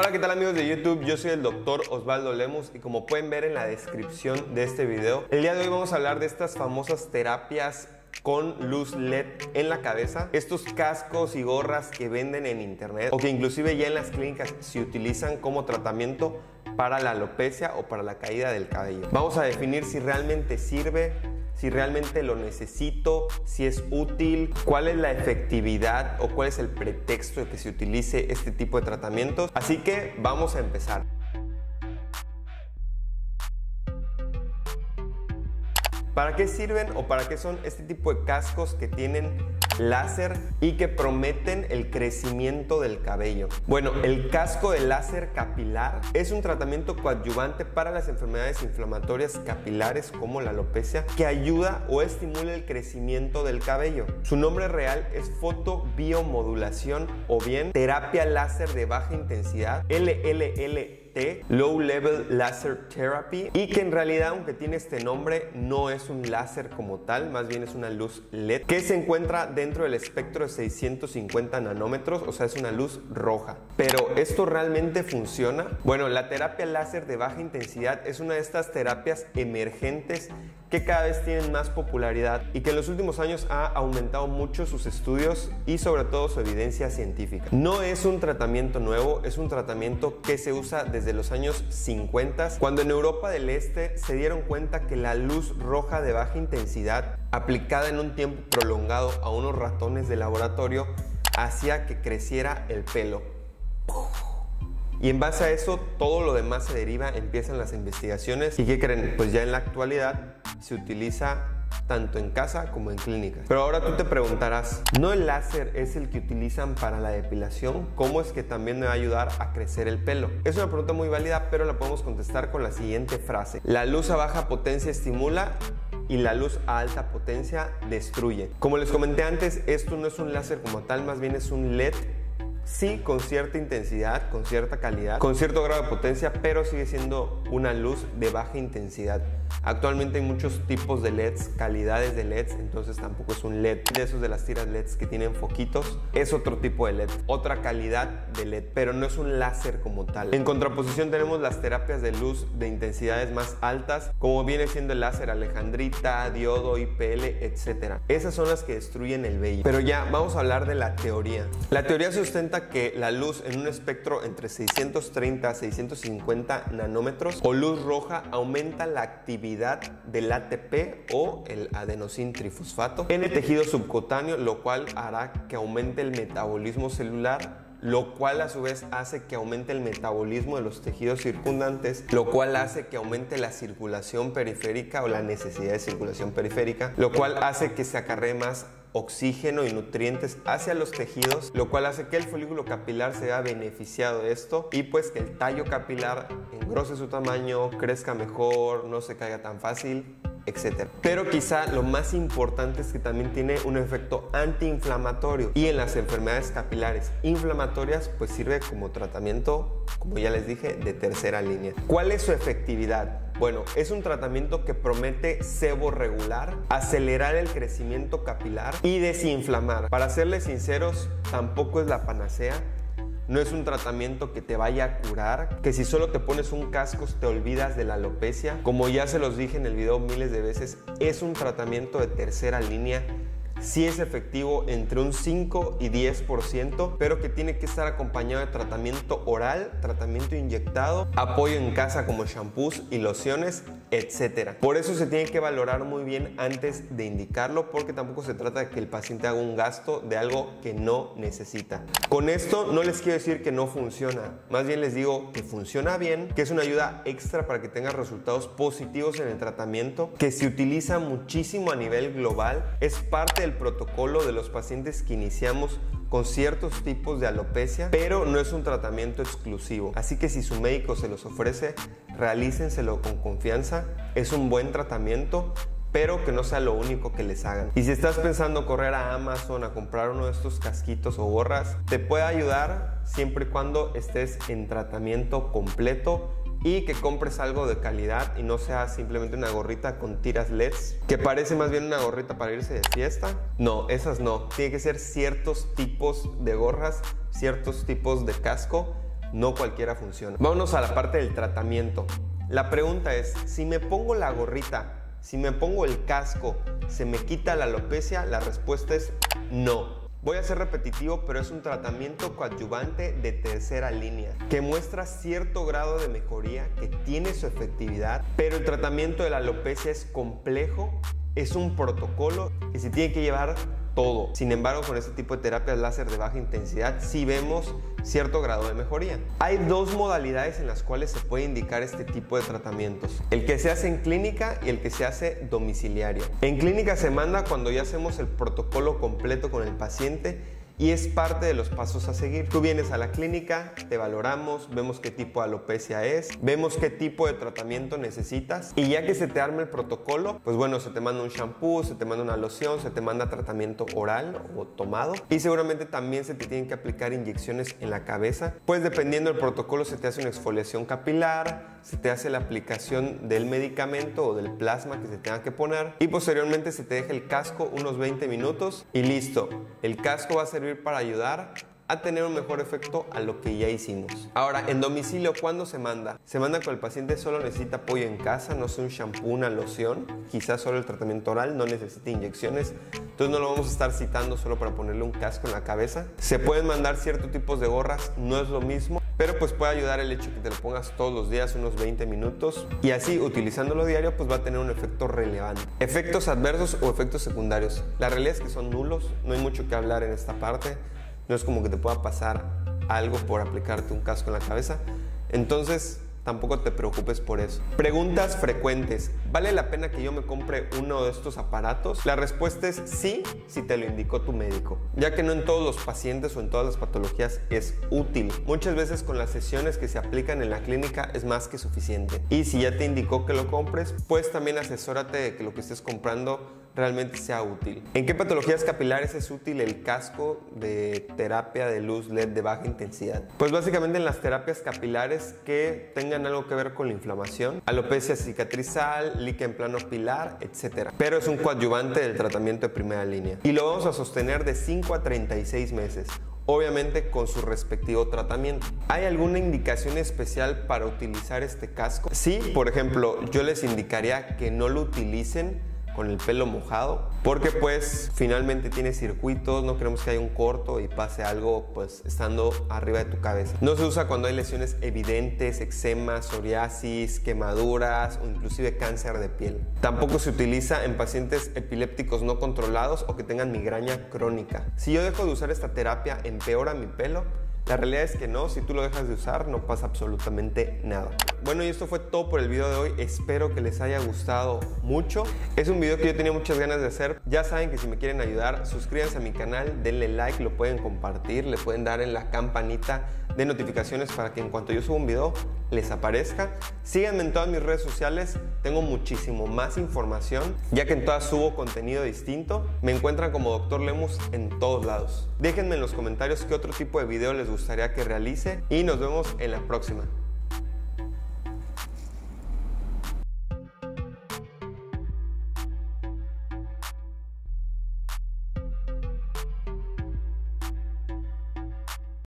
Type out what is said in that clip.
Hola, ¿qué tal amigos de YouTube? Yo soy el doctor Osvaldo Lemus y como pueden ver en la descripción de este video, el día de hoy vamos a hablar de estas famosas terapias con luz LED en la cabeza. Estos cascos y gorras que venden en internet o que inclusive ya en las clínicas se utilizan como tratamiento para la alopecia o para la caída del cabello. Vamos a definir si realmente sirve, si realmente lo necesito, si es útil, cuál es la efectividad o cuál es el pretexto de que se utilice este tipo de tratamientos. Así que vamos a empezar. ¿Para qué sirven o para qué son este tipo de cascos que tienen láser y que prometen el crecimiento del cabello? Bueno, el casco de láser capilar es un tratamiento coadyuvante para las enfermedades inflamatorias capilares como la alopecia que ayuda o estimula el crecimiento del cabello. Su nombre real es fotobiomodulación o bien terapia láser de baja intensidad LLL Low Level Laser Therapy, y que en realidad, aunque tiene este nombre, no es un láser como tal, más bien es una luz LED que se encuentra dentro del espectro de 650 nanómetros, o sea, es una luz roja. Pero ¿esto realmente funciona? Bueno, la terapia láser de baja intensidad es una de estas terapias emergentes que cada vez tienen más popularidad y que en los últimos años ha aumentado mucho sus estudios y sobre todo su evidencia científica. No es un tratamiento nuevo, es un tratamiento que se usa desde los años 50, cuando en Europa del Este se dieron cuenta que la luz roja de baja intensidad aplicada en un tiempo prolongado a unos ratones de laboratorio hacía que creciera el pelo. Y en base a eso, todo lo demás se deriva, empiezan las investigaciones. ¿Y qué creen? Pues ya en la actualidad se utiliza tanto en casa como en clínicas. Pero ahora tú te preguntarás, ¿no el láser es el que utilizan para la depilación? ¿Cómo es que también me va a ayudar a crecer el pelo? Es una pregunta muy válida, pero la podemos contestar con la siguiente frase. La luz a baja potencia estimula y la luz a alta potencia destruye. Como les comenté antes, esto no es un láser como tal, más bien es un LED sí con cierta intensidad, con cierta calidad, con cierto grado de potencia, pero sigue siendo una luz de baja intensidad. Actualmente hay muchos tipos de LEDs, calidades de LEDs, entonces tampoco es un LED de esos de las tiras LEDs que tienen foquitos, es otro tipo de LED, otra calidad de LED, pero no es un láser como tal. En contraposición tenemos las terapias de luz de intensidades más altas, como viene siendo el láser alejandrita, diodo, IPL, etc. Esas son las que destruyen el vello. Pero ya, vamos a hablar de la teoría. La teoría sustenta que la luz en un espectro entre 630 a 650 nanómetros o luz roja aumenta la actividad del ATP o el adenosín trifosfato en el tejido subcutáneo, lo cual hará que aumente el metabolismo celular lo cual a su vez hace que aumente el metabolismo de los tejidos circundantes, lo cual hace que aumente la circulación periférica o la necesidad de circulación periférica, lo cual hace que se acarree más oxígeno y nutrientes hacia los tejidos, lo cual hace que el folículo capilar se vea beneficiado de esto y pues que el tallo capilar engrose su tamaño, crezca mejor, no se caiga tan fácil etc. Pero quizá lo más importante es que también tiene un efecto antiinflamatorio y en las enfermedades capilares inflamatorias pues sirve como tratamiento, como ya les dije, de tercera línea. ¿Cuál es su efectividad? Bueno, es un tratamiento que promete sebo regular, acelerar el crecimiento capilar y desinflamar. Para serles sinceros, tampoco es la panacea, no es un tratamiento que te vaya a curar, que si solo te pones un casco te olvidas de la alopecia. Como ya se los dije en el video miles de veces, es un tratamiento de tercera línea sí es efectivo entre un 5 y 10%, pero que tiene que estar acompañado de tratamiento oral, tratamiento inyectado, apoyo en casa como shampoos y lociones, etc. Por eso se tiene que valorar muy bien antes de indicarlo, porque tampoco se trata de que el paciente haga un gasto de algo que no necesita. Con esto no les quiero decir que no funciona, más bien les digo que funciona bien, que es una ayuda extra para que tengas resultados positivos en el tratamiento, que se utiliza muchísimo a nivel global, es parte del protocolo de los pacientes que iniciamos con ciertos tipos de alopecia, pero no es un tratamiento exclusivo. Así que si su médico se los ofrece, realícenselo con confianza. Es un buen tratamiento, pero que no sea lo único que les hagan. Y si estás pensando correr a Amazon a comprar uno de estos casquitos o gorras, te puede ayudar siempre y cuando estés en tratamiento completo y que compres algo de calidad y no sea simplemente una gorrita con tiras LEDs que parece más bien una gorrita para irse de fiesta. No, esas no. Tiene que ser ciertos tipos de gorras, ciertos tipos de casco no cualquiera funciona. Vámonos a la parte del tratamiento. La pregunta es, si me pongo la gorrita, si me pongo el casco, ¿se me quita la alopecia? La respuesta es no. Voy a ser repetitivo, pero es un tratamiento coadyuvante de tercera línea que muestra cierto grado de mejoría, que tiene su efectividad, pero el tratamiento de la alopecia es complejo, es un protocolo que se tiene que llevar todo. Sin embargo, con este tipo de terapias láser de baja intensidad sí vemos cierto grado de mejoría. Hay dos modalidades en las cuales se puede indicar este tipo de tratamientos. El que se hace en clínica y el que se hace domiciliario. En clínica se manda cuando ya hacemos el protocolo completo con el paciente y es parte de los pasos a seguir. Tú vienes a la clínica, te valoramos, vemos qué tipo de alopecia es, vemos qué tipo de tratamiento necesitas y ya que se te arma el protocolo, pues bueno, se te manda un shampoo, se te manda una loción, se te manda tratamiento oral o tomado y seguramente también se te tienen que aplicar inyecciones en la cabeza. Pues dependiendo del protocolo se te hace una exfoliación capilar, se te hace la aplicación del medicamento o del plasma que se tenga que poner y posteriormente se te deja el casco unos 20 minutos y listo. El casco va a para ayudar a tener un mejor efecto a lo que ya hicimos. Ahora, en domicilio, ¿cuándo se manda? Se manda cuando el paciente solo necesita apoyo en casa, no sé, un shampoo, una loción, quizás solo el tratamiento oral, no necesita inyecciones, entonces no lo vamos a estar citando solo para ponerle un casco en la cabeza. Se pueden mandar ciertos tipos de gorras, no es lo mismo, pero pues puede ayudar el hecho que te lo pongas todos los días, unos 20 minutos, y así utilizándolo diario, pues va a tener un efecto relevante. Efectos adversos o efectos secundarios. La realidad es que son nulos, no hay mucho que hablar en esta parte. No es como que te pueda pasar algo por aplicarte un casco en la cabeza. Entonces, tampoco te preocupes por eso. Preguntas frecuentes. ¿Vale la pena que yo me compre uno de estos aparatos? La respuesta es sí, si te lo indicó tu médico, ya que no en todos los pacientes o en todas las patologías es útil. Muchas veces con las sesiones que se aplican en la clínica es más que suficiente. Y si ya te indicó que lo compres, pues también asesórate de que lo que estés comprando realmente sea útil. ¿En qué patologías capilares es útil el casco de terapia de luz LED de baja intensidad? Pues básicamente en las terapias capilares que tengan algo que ver con la inflamación, alopecia cicatrizal, líquen plano pilar, etc. Pero es un coadyuvante del tratamiento de primera línea. Y lo vamos a sostener de 5 a 36 meses obviamente con su respectivo tratamiento. ¿Hay alguna indicación especial para utilizar este casco? Sí, por ejemplo, yo les indicaría que no lo utilicen con el pelo mojado, porque pues finalmente tiene circuitos, no queremos que haya un corto y pase algo pues estando arriba de tu cabeza. No se usa cuando hay lesiones evidentes, eczema, psoriasis, quemaduras o inclusive cáncer de piel. Tampoco se utiliza en pacientes epilépticos no controlados o que tengan migraña crónica. Si yo dejo de usar esta terapia, empeora mi pelo, la realidad es que no, si tú lo dejas de usar no pasa absolutamente nada. Bueno, y esto fue todo por el video de hoy. Espero que les haya gustado mucho. Es un video que yo tenía muchas ganas de hacer. Ya saben que si me quieren ayudar, suscríbanse a mi canal, denle like, lo pueden compartir, le pueden dar en la campanita de notificaciones para que en cuanto yo suba un video les aparezca. Síganme en todas mis redes sociales, tengo muchísimo más información, ya que en todas subo contenido distinto. Me encuentran como Dr. Lemus en todos lados. Déjenme en los comentarios qué otro tipo de video les gustaría que realice y nos vemos en la próxima.